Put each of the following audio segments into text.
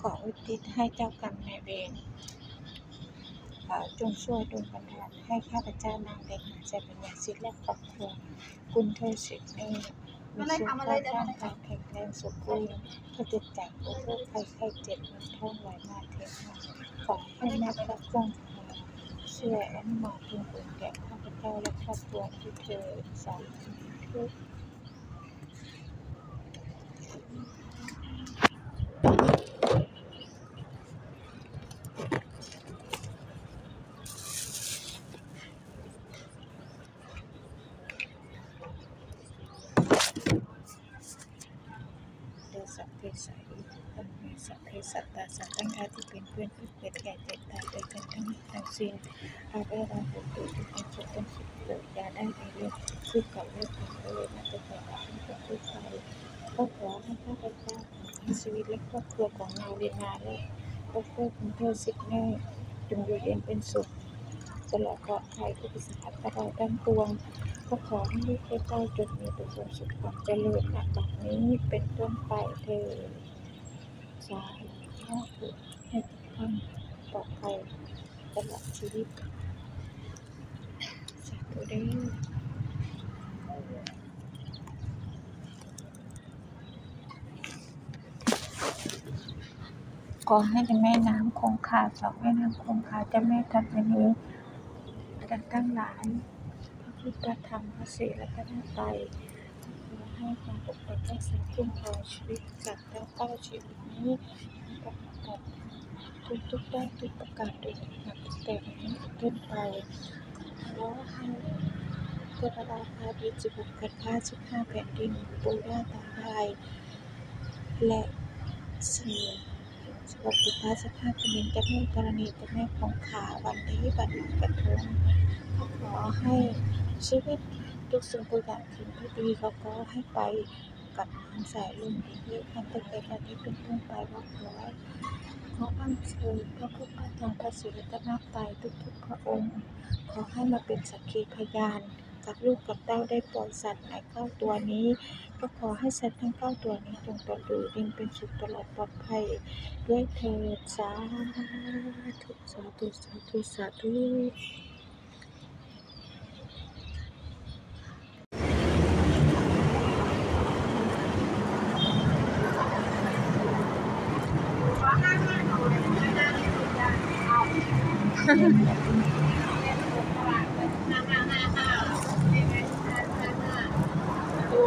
ขออุทิศให้เจ้ากรรมนายเวรจงช่วยดลบันดาลให้ข้าพเจ้านางเด็กหาใจปัญญาสิทธิ์และครอบครัวคุณเธอสิทธิ์นี้มีสุขภาพร่างกายแข็งแรงสมบูรณ์เพื่อจะจากโรคภัยไข้เจ็บมันท่องไหลมาเทมาขอให้แม่พระคุ้มครองช่วยอันมอพึงบุญแก่ข้าพเจ้าและครอบครัวที่เธอสาธุโดยสัพเพสัตว์ทั้ง มีสัพเพสัตตาสังหลาที่เป็นเพื่อนที่เกิดแก่เจ็บตายโดยกันทั้งหมดทั้งสิ้นอาได้รับผลประโยชน์ทุกคนทุกคนสุขเกิดยาได้ในเรื่องคือเก่าเรื่องของเลยนะจะขอให้ทุกคนทุกไปก็ขอให้ข้าพเจ้าให้ชีวิตและครอบครัวของเราเรียนมาและครอบครัวของเธอสิทธิ์แน่จงอยู่เย็นเป็นสุขตลอดปลอดภัยทุกสิ่งอันตรายทั้งปวงก็ขอให้ลูกเจ้าจงมีแต่ความสุขความเจริญณบัดนี้เป็นต้นไปเถิดสา้าอุให้ทุกท่านปลอดภัยตลอดชีวิตสาธุเด้อขอให้แม่น้ำคงคาสองแม่น้ำคงคาเจะแม่ทันนี้ดังตั้งหลายพระพุทธธรรมพระศีลและพระนาไตรขอให้ความปกปักรักษาคุ้มครองชีวิตสัตว์และเต้าชีวิตนี้ กับกับทุกทุกๆด้านทุกประการโดยทุกหนักแต่นี้ขึ้นไปขอให้เทวดาพาดิจิบุกกันพาสิบห้าแผ่นดินปูด้าตาลายและสือสวัสดิภาสิบห้าแผ่นดินเจะแม่กรณีเจะแม่ของขาวันนี้บัดนี้กระทงก็ขอให้ชีวิตทุกสิ่งทุกอย่างสิ่งที่ดีเขาก็ให้ไป กับน้ำสายลมดีๆอันเป็นไปแบบนี้เป็นต้นไปว่าขอขออัญเชิญพระพุทธพระธรรมพระศิริตนาไตรทุกๆพระองค์ ขอให้มาเป็นสักขีพยานกับลูกกับเต้าได้ปล่อยสัตว์ในเก้าตัวนี้ ก็ขอให้สัตว์ทั้งเก้าตัวนี้จงตระดูดินเป็นสุขตลอดปลอดภัย ด้วยเถิดสาธุสาธุสาธุสาธุ ดู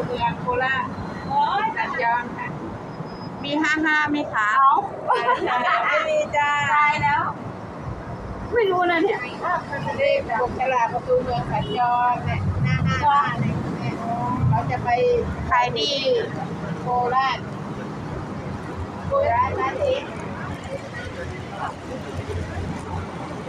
เมืองโคราชสัญจรค่ะ มีห้าห้าไหมคะไม่มีจ้าตายแล้ว ไม่รู้นะเนี่ยรีบบุกฉลากประตูเมืองสัญจรเนี่ยหน้าห้าห้าเนี่ยเราจะไปขายดีโคราชโคราชร้านนี้วั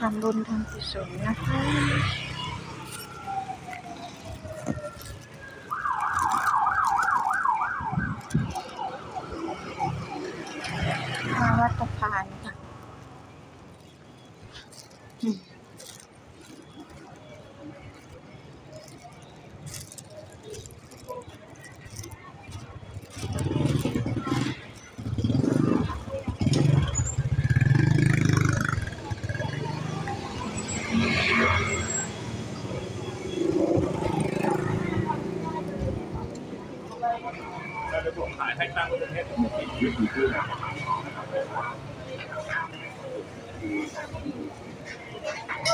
ทำบุญทำกุศลนะคะมาวัดตะ Thank you.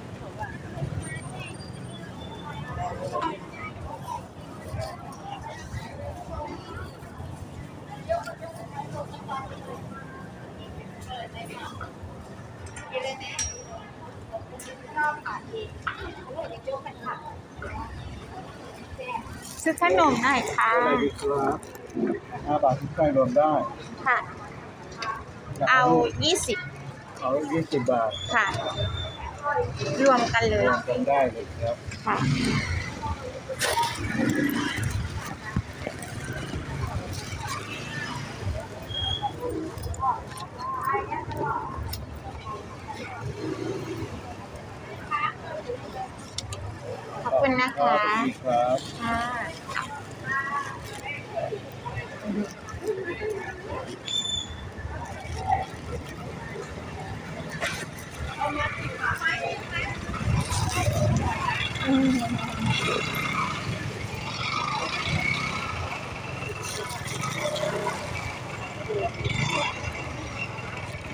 นมหน่อยค่ะ อะไรดีครับห้าบาททุกไส้รวมได้ค่ะเอายี่สิบเอายี่สิบบาทค่ะ รวมกันเลรยวมกันได้เลยครับ ค่ะ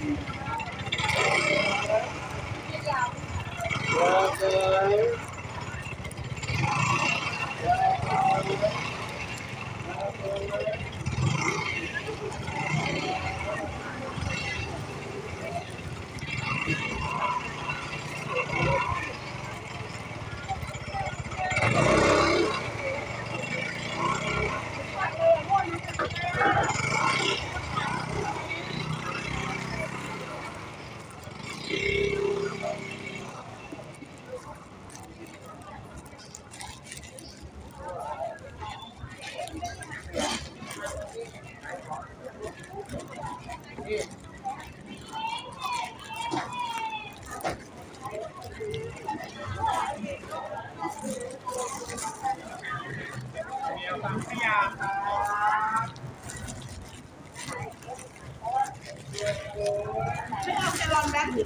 Right.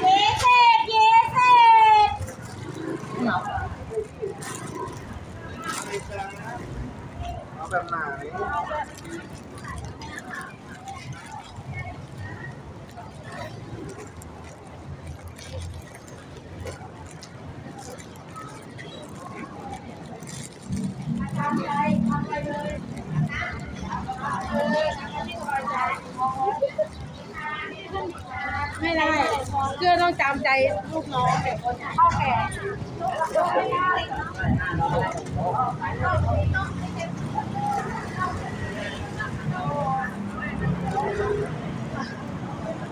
เย้เสร็จเย้เสร็จ เอาแบบไหน ไม่ได้เสื้อต้องจำใจลูกน้องเด็กคนเข้าแก่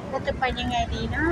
เราจะไปยังไงดีนะ